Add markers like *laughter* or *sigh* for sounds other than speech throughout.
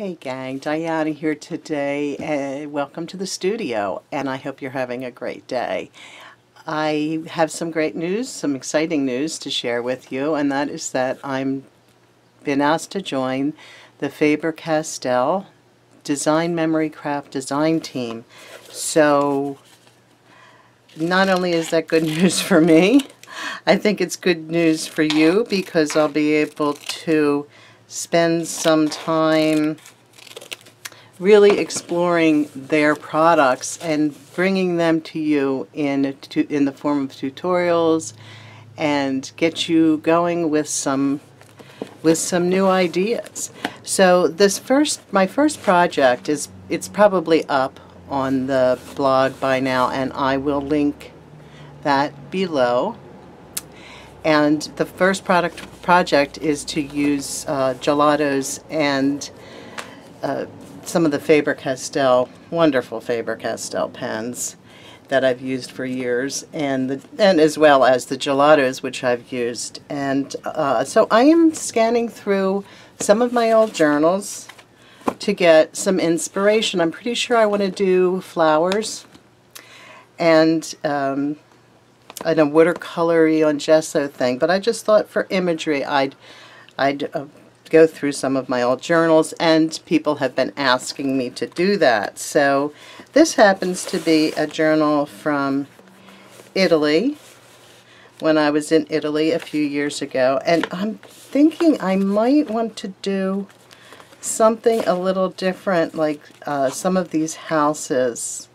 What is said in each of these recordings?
Hey gang, Diana here today and welcome to the studio and I hope you're having a great day. I have some great news, some exciting news to share with you and that is that I'm been asked to join the Faber-Castell Design Memory Craft design team. So not only is that good *laughs* news for me, I think it's good news for you because I'll be able to spend some time really exploring their products and bringing them to you in, in the form of tutorials and get you going with some with some new ideas. So this first, my first project is, it's probably up on the blog by now and I will link that below. And the first product project is to use uh, gelatos and uh, some of the Faber-Castell, wonderful Faber-Castell pens that I've used for years, and the, and as well as the gelatos which I've used. And uh, so I am scanning through some of my old journals to get some inspiration. I'm pretty sure I want to do flowers and um, a watercolory on gesso thing, but I just thought for imagery I'd, I'd uh, go through some of my old journals and people have been asking me to do that. So this happens to be a journal from Italy when I was in Italy a few years ago and I'm thinking I might want to do something a little different like uh, some of these houses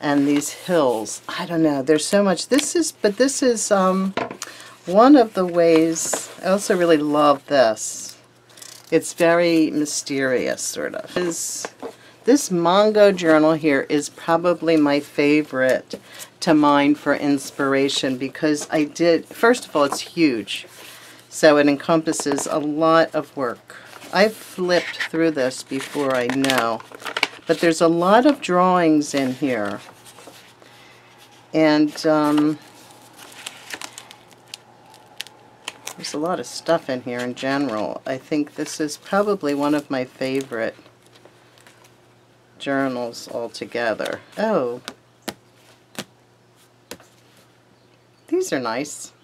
and these hills. I don't know. There's so much. This is, but this is um, one of the ways. I also really love this. It's very mysterious, sort of. This, this Mongo journal here is probably my favorite to mine for inspiration because I did, first of all, it's huge. So it encompasses a lot of work. I've flipped through this before I know. But there's a lot of drawings in here. And um, there's a lot of stuff in here in general. I think this is probably one of my favorite journals altogether. Oh, these are nice.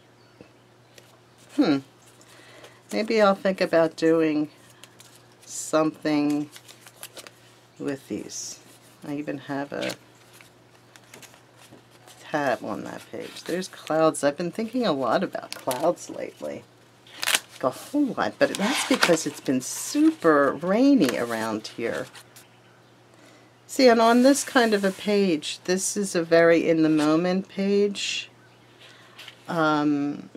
Hmm. Maybe I'll think about doing something with these. I even have a tab on that page. There's clouds. I've been thinking a lot about clouds lately. a whole lot, but that's because it's been super rainy around here. See, and on this kind of a page, this is a very in-the-moment page. Um,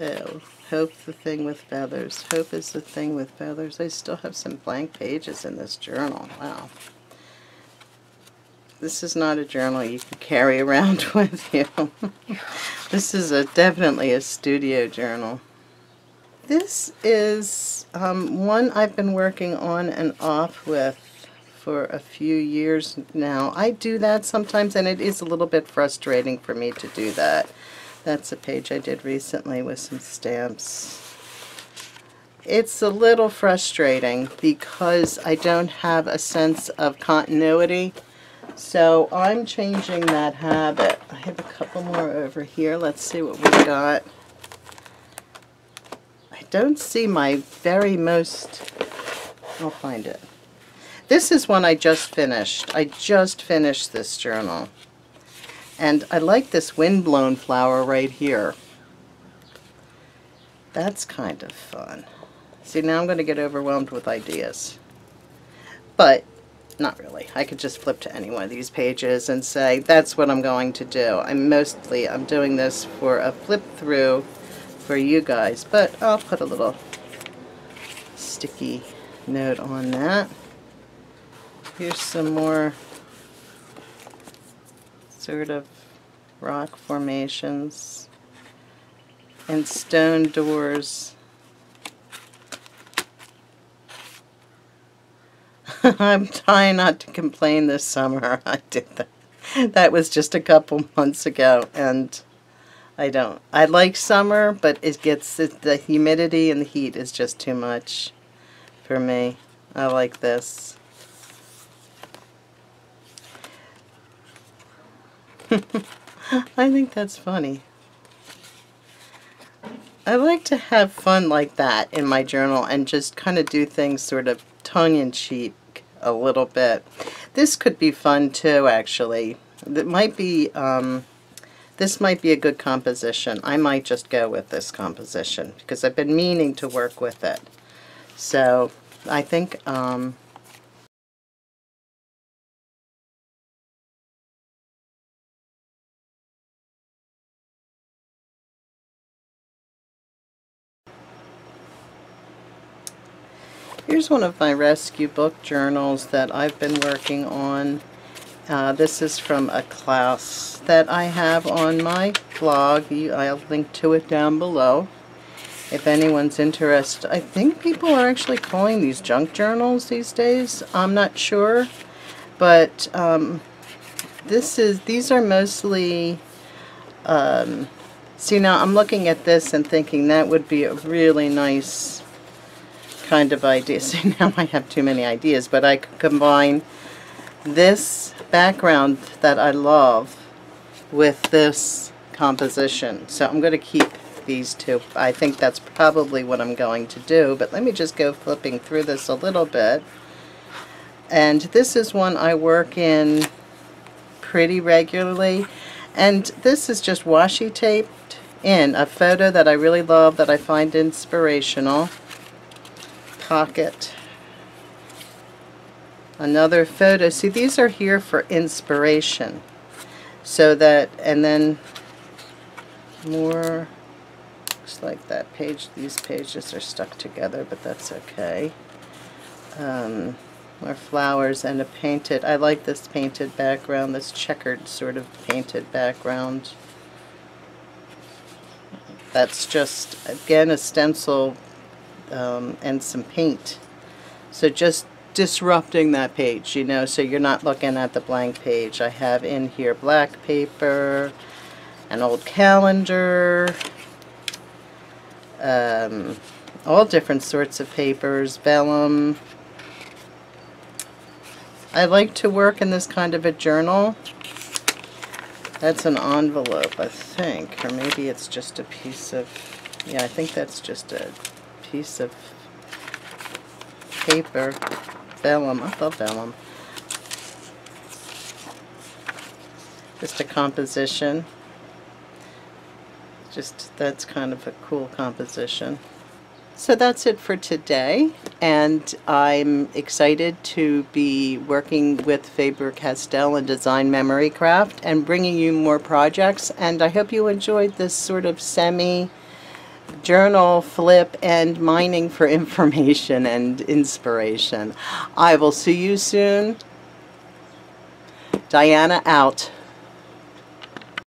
oh, Hope the thing with feathers. Hope is the thing with feathers. I still have some blank pages in this journal. Wow. This is not a journal you can carry *laughs* around with you. *laughs* this is a definitely a studio journal. This is um, one I've been working on and off with for a few years now. I do that sometimes and it is a little bit frustrating for me to do that. That's a page I did recently with some stamps. It's a little frustrating because I don't have a sense of continuity. So I'm changing that habit. I have a couple more over here. Let's see what we've got. I don't see my very most... I'll find it. This is one I just finished. I just finished this journal. And I like this windblown flower right here. That's kind of fun. See, now I'm going to get overwhelmed with ideas. But, not really. I could just flip to any one of these pages and say, that's what I'm going to do. I'm mostly, I'm doing this for a flip through for you guys, but I'll put a little sticky note on that. Here's some more sort of rock formations and stone doors. *laughs* I'm trying not to complain this summer. *laughs* I did that. That was just a couple months ago and I don't. I like summer, but it gets the humidity and the heat is just too much for me. I like this. *laughs* I think that's funny. I like to have fun like that in my journal and just kind of do things sort of tongue-in-cheek a little bit. This could be fun too, actually. It might be, um, this might be a good composition. I might just go with this composition because I've been meaning to work with it. So I think um, Here's one of my rescue book journals that I've been working on. Uh, this is from a class that I have on my blog. I'll link to it down below if anyone's interested. I think people are actually calling these junk journals these days. I'm not sure. But um, this is these are mostly um, see now I'm looking at this and thinking that would be a really nice kind of idea. *laughs* See, now I have too many ideas, but I could combine this background that I love with this composition. So I'm going to keep these two. I think that's probably what I'm going to do, but let me just go flipping through this a little bit. And this is one I work in pretty regularly. And this is just washi taped in a photo that I really love that I find inspirational pocket. Another photo. See, these are here for inspiration. So that, and then more, looks like that page, these pages are stuck together, but that's okay. Um, more flowers and a painted, I like this painted background, this checkered sort of painted background. That's just, again, a stencil um, and some paint. So just disrupting that page, you know, so you're not looking at the blank page. I have in here black paper, an old calendar, um, all different sorts of papers, vellum. I like to work in this kind of a journal. That's an envelope, I think, or maybe it's just a piece of, yeah, I think that's just a piece of paper, vellum, I love vellum. Just a composition. Just, that's kind of a cool composition. So that's it for today, and I'm excited to be working with Faber-Castell and Design Memory Craft and bringing you more projects, and I hope you enjoyed this sort of semi- journal flip and mining for *laughs* information and inspiration. I will see you soon. Diana out.